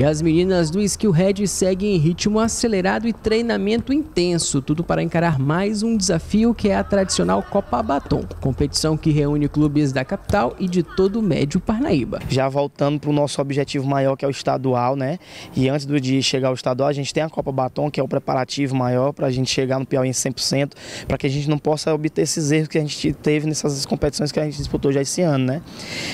E as meninas do Skill Head seguem em ritmo acelerado e treinamento intenso, tudo para encarar mais um desafio que é a tradicional Copa Batom, competição que reúne clubes da capital e de todo o Médio Parnaíba. Já voltando para o nosso objetivo maior, que é o estadual, né? E antes dia chegar ao estadual, a gente tem a Copa Batom, que é o preparativo maior para a gente chegar no Piauí em 100%, para que a gente não possa obter esses erros que a gente teve nessas competições que a gente disputou já esse ano, né?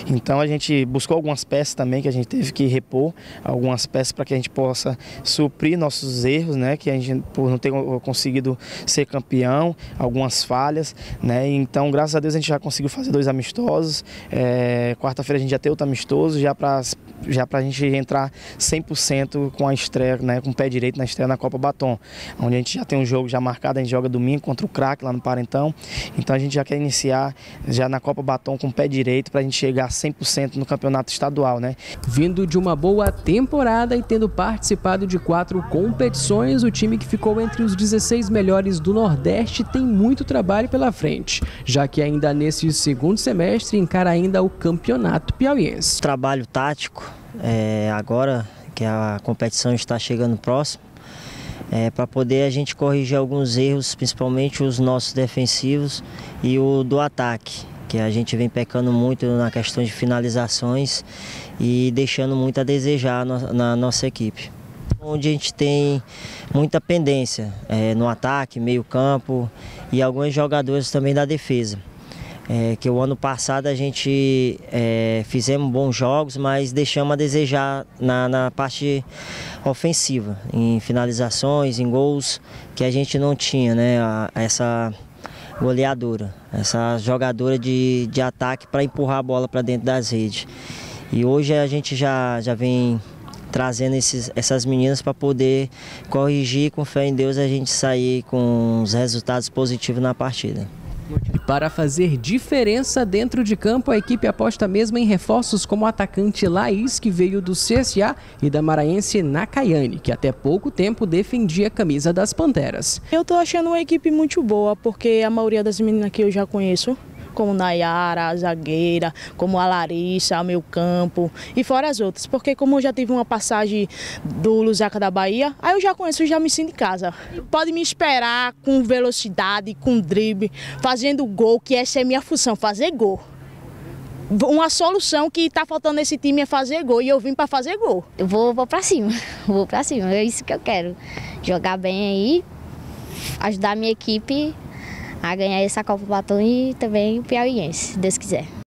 Então a gente buscou algumas peças também que a gente teve que repor, algumas algumas peças para que a gente possa suprir nossos erros, né? Que a gente por não ter conseguido ser campeão, algumas falhas, né? Então, graças a Deus a gente já conseguiu fazer dois amistosos. É, Quarta-feira a gente já tem outro amistoso já para já para a gente entrar 100% com a estreia, né? Com o pé direito na estreia na Copa Batom, onde a gente já tem um jogo já marcado, a gente joga domingo contra o Crack lá no Parentão. Então a gente já quer iniciar já na Copa Batom com o pé direito para a gente chegar 100% no campeonato estadual, né? Vindo de uma boa temporada temporada e tendo participado de quatro competições, o time que ficou entre os 16 melhores do Nordeste tem muito trabalho pela frente, já que ainda nesse segundo semestre encara ainda o campeonato piauiense. Trabalho tático, é, agora que a competição está chegando próximo, é, para poder a gente corrigir alguns erros, principalmente os nossos defensivos e o do ataque que a gente vem pecando muito na questão de finalizações e deixando muito a desejar na nossa equipe. Onde a gente tem muita pendência é, no ataque, meio campo e alguns jogadores também da defesa. É, que o ano passado a gente é, fizemos bons jogos, mas deixamos a desejar na, na, parte ofensiva, em finalizações, em gols, que a gente não tinha, né? A, essa goleadora, essa jogadora de, de ataque para empurrar a bola para dentro das redes. E hoje a gente já, já vem trazendo esses, essas meninas para poder corrigir com fé em Deus a gente sair com os resultados positivos na partida. E para fazer diferença dentro de campo, a equipe aposta mesmo em reforços como o atacante Laís, que veio do CSA, e da maranhense Nakayane, que até pouco tempo defendia a camisa das Panteras. Eu estou achando uma equipe muito boa, porque a maioria das meninas que eu já conheço como Nayara, a zagueira, como a Larissa, a meu campo e fora as outras, porque como eu já tive uma passagem do Lusaca da Bahia, aí eu já conheço, já me sinto em casa. Pode me esperar com velocidade, com drible, fazendo gol, que essa é minha função, fazer gol uma solução que está faltando nesse time é fazer gol e eu vim para fazer gol. Eu vou, vou para cima, vou para cima, é isso que eu quero. Jogar bem aí, ajudar a minha equipe a ganhar essa Copa Batom e também o Piauiense, se Deus quiser.